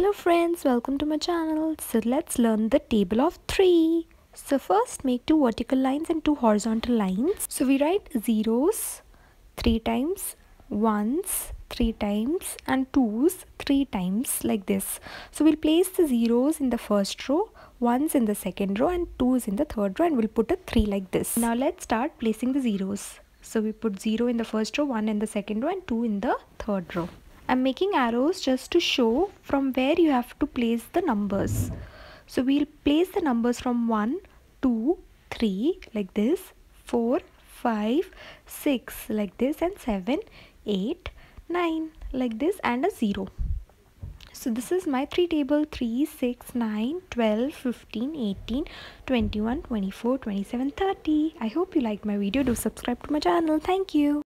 Hello friends, welcome to my channel. So let's learn the table of 3. So first make two vertical lines and two horizontal lines. So we write zeros 3 times, ones 3 times and twos 3 times like this. So we'll place the zeros in the first row, ones in the second row and twos in the third row and we'll put a 3 like this. Now let's start placing the zeros. So we put 0 in the first row, 1 in the second row and 2 in the third row. I'm making arrows just to show from where you have to place the numbers. So we'll place the numbers from 1, 2, 3 like this, 4, 5, 6 like this and 7, 8, 9 like this and a 0. So this is my 3 table 3, 6, 9, 12, 15, 18, 21, 24, 27, 30. I hope you liked my video. Do subscribe to my channel. Thank you.